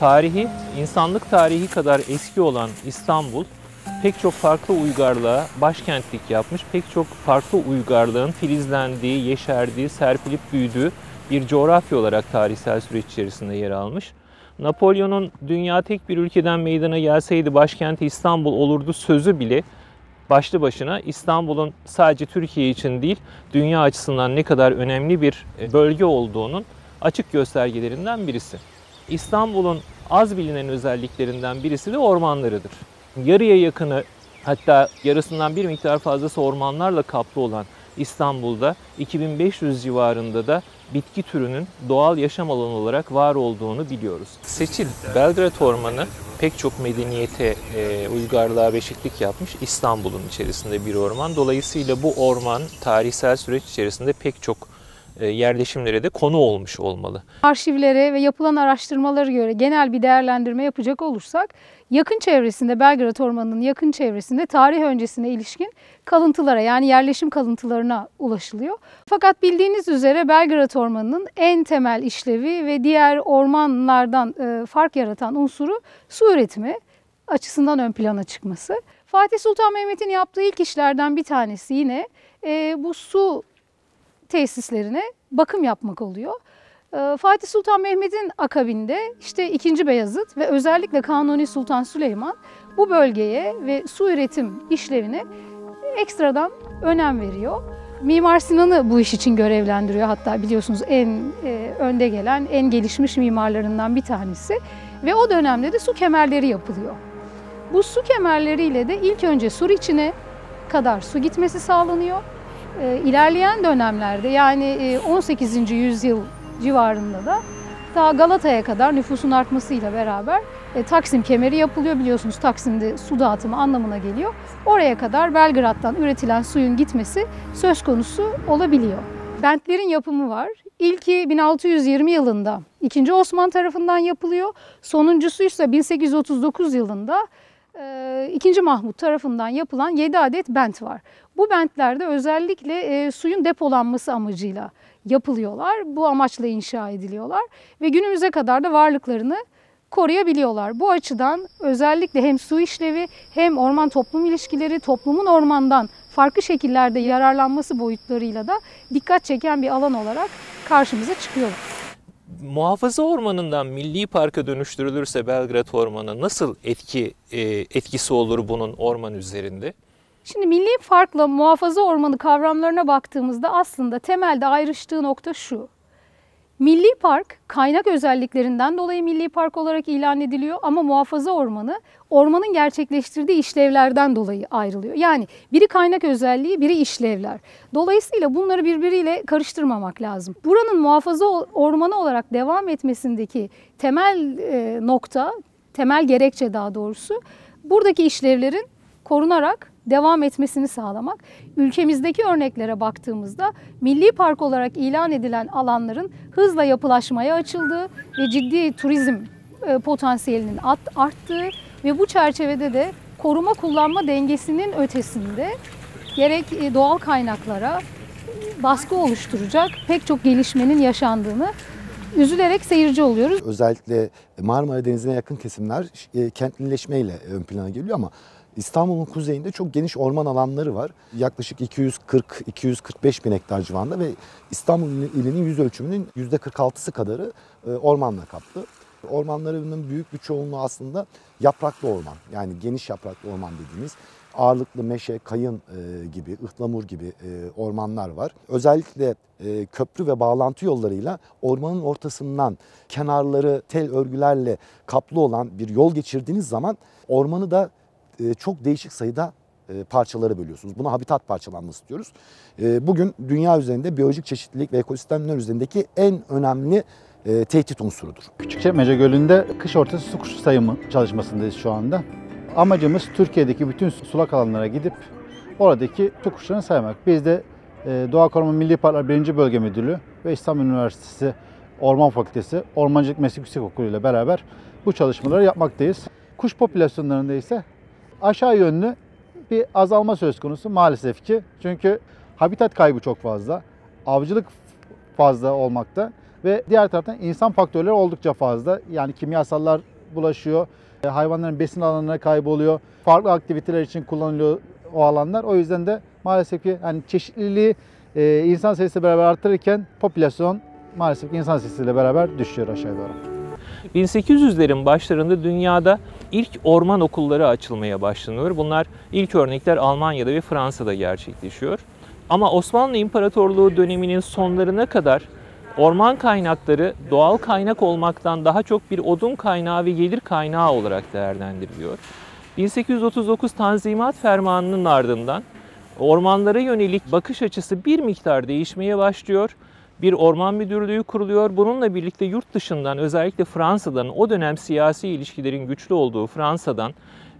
Tarihi, insanlık tarihi kadar eski olan İstanbul pek çok farklı uygarlığa başkentlik yapmış, pek çok farklı uygarlığın filizlendiği, yeşerdiği, serpilip büyüdüğü bir coğrafya olarak tarihsel süreç içerisinde yer almış. Napolyon'un dünya tek bir ülkeden meydana gelseydi başkenti İstanbul olurdu sözü bile başlı başına İstanbul'un sadece Türkiye için değil, dünya açısından ne kadar önemli bir bölge olduğunun açık göstergelerinden birisi. İstanbul'un az bilinen özelliklerinden birisi de ormanlarıdır. Yarıya yakını hatta yarısından bir miktar fazlası ormanlarla kaplı olan İstanbul'da 2500 civarında da bitki türünün doğal yaşam alanı olarak var olduğunu biliyoruz. Seçil, Belgrad Ormanı pek çok medeniyete, e, uygarlığa beşiklik yapmış İstanbul'un içerisinde bir orman. Dolayısıyla bu orman tarihsel süreç içerisinde pek çok yerleşimlere de konu olmuş olmalı. Arşivlere ve yapılan araştırmalara göre genel bir değerlendirme yapacak olursak yakın çevresinde Belgrad Ormanı'nın yakın çevresinde tarih öncesine ilişkin kalıntılara yani yerleşim kalıntılarına ulaşılıyor. Fakat bildiğiniz üzere Belgrad Ormanı'nın en temel işlevi ve diğer ormanlardan e, fark yaratan unsuru su üretimi açısından ön plana çıkması. Fatih Sultan Mehmet'in yaptığı ilk işlerden bir tanesi yine e, bu su tesislerine bakım yapmak oluyor. Ee, Fatih Sultan Mehmet'in akabinde işte 2. Beyazıt ve özellikle Kanuni Sultan Süleyman bu bölgeye ve su üretim işlevine ekstradan önem veriyor. Mimar Sinan'ı bu iş için görevlendiriyor hatta biliyorsunuz en e, önde gelen, en gelişmiş mimarlarından bir tanesi. Ve o dönemde de su kemerleri yapılıyor. Bu su kemerleriyle de ilk önce sur içine kadar su gitmesi sağlanıyor. E, ilerleyen dönemlerde yani e, 18. yüzyıl civarında da ta Galata'ya kadar nüfusun artmasıyla beraber e, Taksim kemeri yapılıyor. Biliyorsunuz Taksim'de su dağıtımı anlamına geliyor. Oraya kadar Belgrad'dan üretilen suyun gitmesi söz konusu olabiliyor. Bentlerin yapımı var. İlki 1620 yılında 2. Osman tarafından yapılıyor. Sonuncusu ise 1839 yılında 2. Mahmut tarafından yapılan 7 adet bent var. Bu bentlerde özellikle e, suyun depolanması amacıyla yapılıyorlar. Bu amaçla inşa ediliyorlar ve günümüze kadar da varlıklarını koruyabiliyorlar. Bu açıdan özellikle hem su işlevi hem orman toplum ilişkileri toplumun ormandan farklı şekillerde yararlanması boyutlarıyla da dikkat çeken bir alan olarak karşımıza çıkıyor. Muhafaza ormanından milli parka dönüştürülürse Belgrad Ormanı nasıl etki e, etkisi olur bunun orman üzerinde? Şimdi milli parkla muhafaza ormanı kavramlarına baktığımızda aslında temelde ayrıştığı nokta şu. Milli park kaynak özelliklerinden dolayı milli park olarak ilan ediliyor ama muhafaza ormanı ormanın gerçekleştirdiği işlevlerden dolayı ayrılıyor. Yani biri kaynak özelliği, biri işlevler. Dolayısıyla bunları birbiriyle karıştırmamak lazım. Buranın muhafaza ormanı olarak devam etmesindeki temel e, nokta, temel gerekçe daha doğrusu buradaki işlevlerin korunarak devam etmesini sağlamak. Ülkemizdeki örneklere baktığımızda milli park olarak ilan edilen alanların hızla yapılaşmaya açıldığı ve ciddi turizm e, potansiyelinin arttığı ve bu çerçevede de koruma kullanma dengesinin ötesinde gerek e, doğal kaynaklara baskı oluşturacak pek çok gelişmenin yaşandığını üzülerek seyirci oluyoruz. Özellikle Marmara Denizi'ne yakın kesimler e, kentlileşmeyle ön plana geliyor ama İstanbul'un kuzeyinde çok geniş orman alanları var. Yaklaşık 240-245 bin hektar civarında ve İstanbul ilinin yüz ölçümünün %46'sı kadarı e, ormanla kaplı. Ormanlarının büyük bir çoğunluğu aslında yapraklı orman. Yani geniş yapraklı orman dediğimiz ağırlıklı meşe, kayın e, gibi, ıhlamur gibi e, ormanlar var. Özellikle köprü ve bağlantı yollarıyla ormanın ortasından kenarları tel örgülerle kaplı olan bir yol geçirdiğiniz zaman ormanı da e, çok değişik sayıda e, parçalara bölüyorsunuz. Buna habitat parçalanması diyoruz. E, bugün dünya üzerinde biyolojik çeşitlilik ve ekosistemler üzerindeki en önemli tehdit unsurudur. Küçükçekmece Gölü'nde kış ortası su kuşu sayımı çalışmasındayız şu anda. Amacımız Türkiye'deki bütün sulak alanlara gidip oradaki su kuşlarını saymak. Biz de Doğa Koruma Milli Parklar 1. Bölge Müdürlüğü ve İstanbul Üniversitesi Orman Fakültesi Ormancılık Meslek Yüksek Okulu ile beraber bu çalışmaları yapmaktayız. Kuş popülasyonlarında ise aşağı yönlü bir azalma söz konusu maalesef ki. Çünkü habitat kaybı çok fazla. Avcılık fazla olmakta. Ve diğer taraftan insan faktörleri oldukça fazla. Yani kimyasallar bulaşıyor, e, hayvanların besin alanlarına kayboluyor, farklı aktiviteler için kullanılıyor o alanlar. O yüzden de maalesef ki hani çeşitliliği e, insan sayısı beraber artırırken popülasyon maalesef insan sayısıyla beraber düşüyor aşağı doğru. 1800'lerin başlarında dünyada ilk orman okulları açılmaya başlanıyor. Bunlar ilk örnekler Almanya'da ve Fransa'da gerçekleşiyor. Ama Osmanlı İmparatorluğu döneminin sonlarına kadar orman kaynakları doğal kaynak olmaktan daha çok bir odun kaynağı ve gelir kaynağı olarak değerlendiriliyor. 1839 Tanzimat Fermanı'nın ardından ormanlara yönelik bakış açısı bir miktar değişmeye başlıyor. Bir orman müdürlüğü kuruluyor. Bununla birlikte yurt dışından özellikle Fransa'dan o dönem siyasi ilişkilerin güçlü olduğu Fransa'dan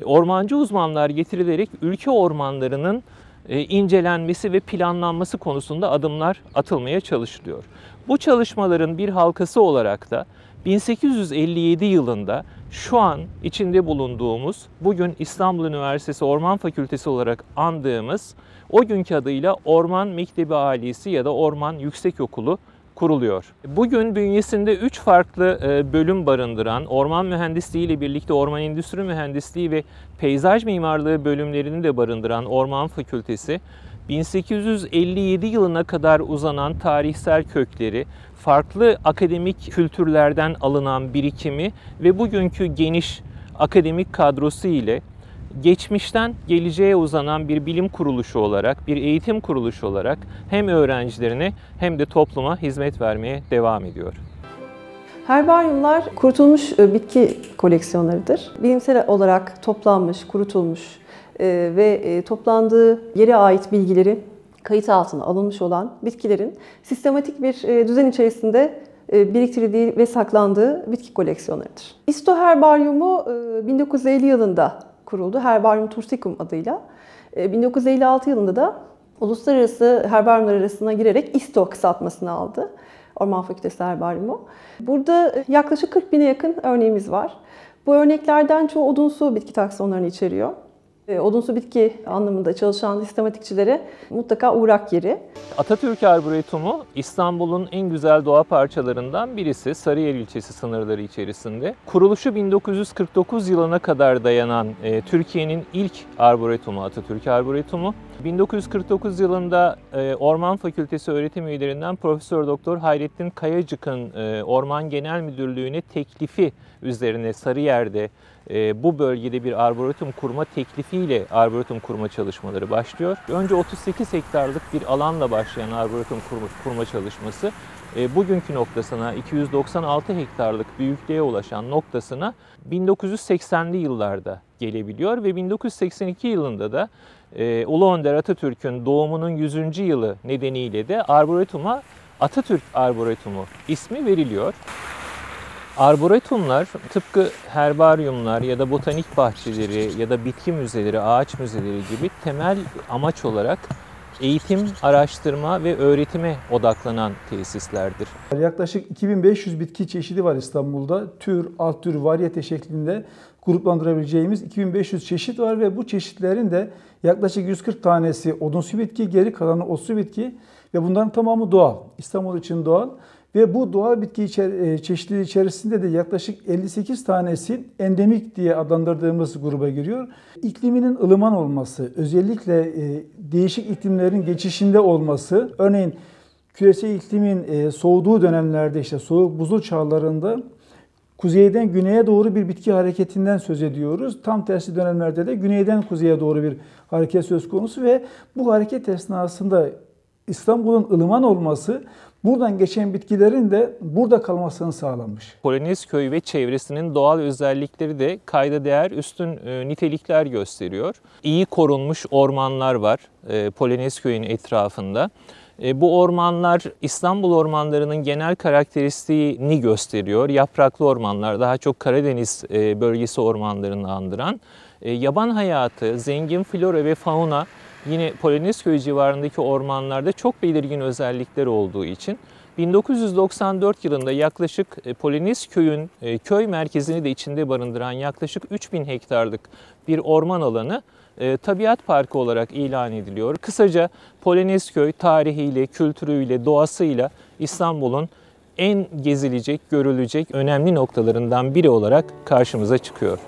e, ormancı uzmanlar getirilerek ülke ormanlarının e, incelenmesi ve planlanması konusunda adımlar atılmaya çalışılıyor. Bu çalışmaların bir halkası olarak da 1857 yılında şu an içinde bulunduğumuz, bugün İstanbul Üniversitesi Orman Fakültesi olarak andığımız o günkü adıyla Orman Mektebi Alisi ya da Orman Yüksekokulu kuruluyor. Bugün bünyesinde 3 farklı e, bölüm barındıran orman mühendisliği ile birlikte orman endüstri mühendisliği ve peyzaj mimarlığı bölümlerini de barındıran Orman Fakültesi 1857 yılına kadar uzanan tarihsel kökleri, farklı akademik kültürlerden alınan birikimi ve bugünkü geniş akademik kadrosu ile geçmişten geleceğe uzanan bir bilim kuruluşu olarak, bir eğitim kuruluşu olarak hem öğrencilerine hem de topluma hizmet vermeye devam ediyor. Herbaryumlar kurutulmuş e, bitki koleksiyonlarıdır. Bilimsel olarak toplanmış, kurutulmuş ve e, toplandığı yere ait bilgileri kayıt altına alınmış olan bitkilerin sistematik bir düzen içerisinde biriktirildiği ve saklandığı bitki koleksiyonlarıdır. İsto Herbaryumu 1950 yılında kuruldu. Herbarium Tursicum adıyla. 1956 yılında da uluslararası herbaryumlar arasına girerek ISTO kısaltmasını aldı. Orman Fakültesi Herbaryumu. Burada yaklaşık 40 bine yakın örneğimiz var. Bu örneklerden çoğu odunsu bitki taksonlarını içeriyor. E, odunsu bitki anlamında çalışan sistematikçilere mutlaka uğrak yeri. Atatürk Arboretumu İstanbul'un en güzel doğa parçalarından birisi Sarıyer ilçesi sınırları içerisinde. Kuruluşu 1949 yılına kadar dayanan e, Türkiye'nin ilk arboretumu Atatürk Arboretumu. 1949 yılında e, Orman Fakültesi öğretim üyelerinden Profesör Doktor Hayrettin Kayacık'ın e, Orman Genel Müdürlüğü'ne teklifi üzerine Sarıyer'de e, bu bölgede bir arboretum kurma teklifiyle arboretum kurma çalışmaları başlıyor. Önce 38 hektarlık bir alanla başlayan arboretum kurma, kurma çalışması e, bugünkü noktasına 296 hektarlık büyüklüğe ulaşan noktasına 1980'li yıllarda gelebiliyor ve 1982 yılında da e, Ulu Önder Atatürk'ün doğumunun 100. yılı nedeniyle de arboretuma Atatürk Arboretumu ismi veriliyor. Arboretumlar tıpkı herbaryumlar ya da botanik bahçeleri ya da bitki müzeleri, ağaç müzeleri gibi temel amaç olarak eğitim, araştırma ve öğretime odaklanan tesislerdir. Yaklaşık 2500 bitki çeşidi var İstanbul'da. Tür, alt tür, varyete şeklinde gruplandırabileceğimiz 2500 çeşit var ve bu çeşitlerin de yaklaşık 140 tanesi odunsu bitki, geri kalanı otsu bitki ve bunların tamamı doğal. İstanbul için doğal. Ve bu doğal bitki içer e, çeşitliliği içerisinde de yaklaşık 58 tanesi endemik diye adlandırdığımız gruba giriyor. İkliminin ılıman olması, özellikle e, değişik iklimlerin geçişinde olması, örneğin küresel iklimin e, soğuduğu dönemlerde işte soğuk buzul çağlarında kuzeyden güneye doğru bir bitki hareketinden söz ediyoruz. Tam tersi dönemlerde de güneyden kuzeye doğru bir hareket söz konusu ve bu hareket esnasında İstanbul'un ılıman olması buradan geçen bitkilerin de burada kalmasını sağlamış. Polonezköy ve çevresinin doğal özellikleri de kayda değer üstün e, nitelikler gösteriyor. İyi korunmuş ormanlar var e, Polonezköy'ün etrafında. E, bu ormanlar İstanbul ormanlarının genel karakteristiğini gösteriyor. Yapraklı ormanlar, daha çok Karadeniz bölgesi ormanlarını andıran. Yaban hayatı, zengin flora ve fauna yine Polonezköy civarındaki ormanlarda çok belirgin özellikler olduğu için 1994 yılında yaklaşık e, Polonezköy'ün e, köy merkezini de içinde barındıran yaklaşık 3000 hektarlık bir orman alanı e, tabiat parkı olarak ilan ediliyor. Kısaca Polonezköy tarihiyle, kültürüyle, doğasıyla İstanbul'un en gezilecek, görülecek önemli noktalarından biri olarak karşımıza çıkıyor.